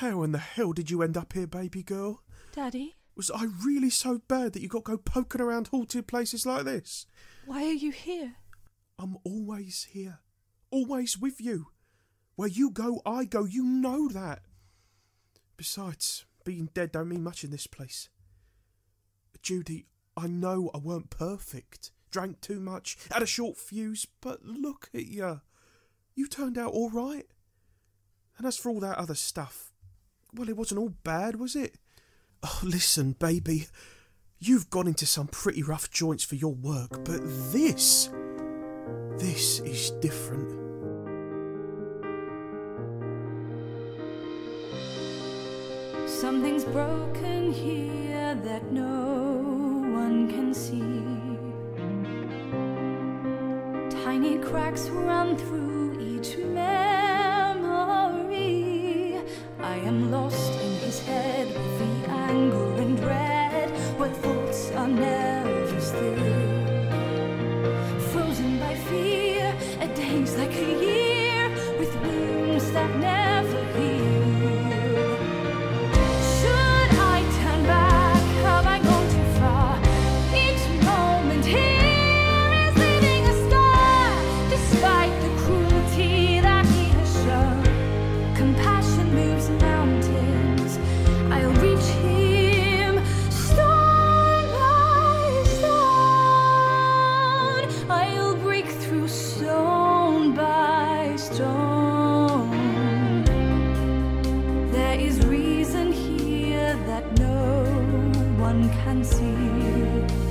How in the hell did you end up here, baby girl? Daddy, Was I really so bad that you got to go poking around haunted places like this? why are you here? I'm always here. Always with you. Where you go, I go. You know that. Besides, being dead don't mean much in this place. Judy, I know I weren't perfect. Drank too much, had a short fuse, but look at you. You turned out all right. And as for all that other stuff, well, it wasn't all bad, was it? Oh, listen, baby. You've gone into some pretty rough joints for your work, but this. This is different. Something's broken here that no one can see. Tiny cracks run through each memory. I am lost one can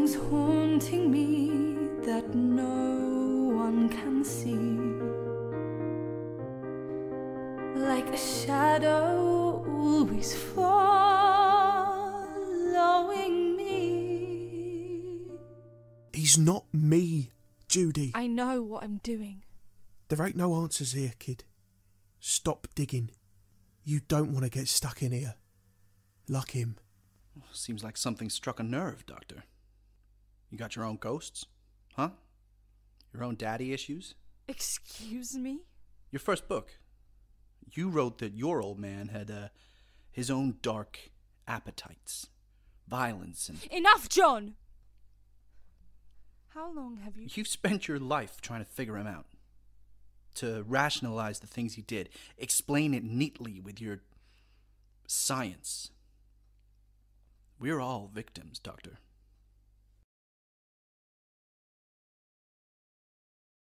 Something's haunting me that no one can see. Like a shadow always following me. He's not me, Judy. I know what I'm doing. There ain't no answers here, kid. Stop digging. You don't want to get stuck in here. Like him. Seems like something struck a nerve, Doctor. You got your own ghosts? Huh? Your own daddy issues? Excuse me? Your first book. You wrote that your old man had uh, his own dark appetites, violence, and Enough, John! How long have you. you've spent your life trying to figure him out. To rationalize the things he did, explain it neatly with your science. We're all victims, Doctor.